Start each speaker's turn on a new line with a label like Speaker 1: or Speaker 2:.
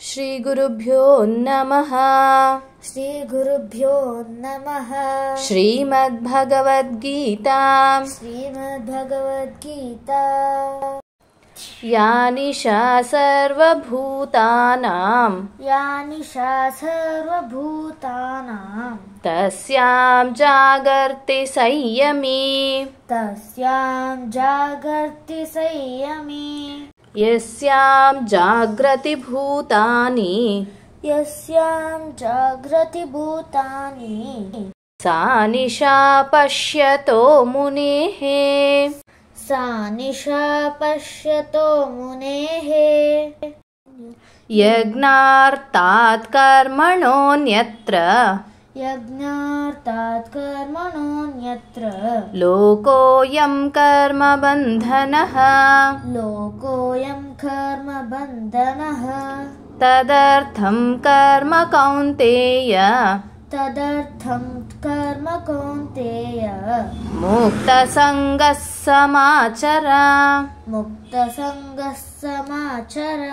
Speaker 1: श्रीगुरुभ्यो नमः।
Speaker 2: श्रीगुरुभ्यो नमः।
Speaker 1: श्रीमद्भगवद्गीता।
Speaker 2: श्रीमद्भगवद्गीता।
Speaker 1: या निशा सर्वभूतानां
Speaker 2: या निशा सर्वभूतानां
Speaker 1: तस्यां जागर्ति संयमी।
Speaker 2: तस्यां जागर्ति संयमी
Speaker 1: यस्यां जाग्रतिभूतानि
Speaker 2: यस्यां जाग्रतिभूतानि
Speaker 1: सा निशा पश्यतो मुनेः।
Speaker 2: सा निशा पश्यतो मुनेः।
Speaker 1: यज्ञार्तात् कर्मणोऽन्यत्र
Speaker 2: यज्ञार्तात् कर्मणोऽन्यत्र।
Speaker 1: लोकोऽयं कर्मबन्धनः।
Speaker 2: लोकोऽयं कर्मबन्धनः।
Speaker 1: तदर्थं कर्म कौन्तेय।
Speaker 2: तदर्थं कर्म कौन्तेय।
Speaker 1: मुक्तसङ्गः समाचर।
Speaker 2: मुक्तसङ्गः समाचर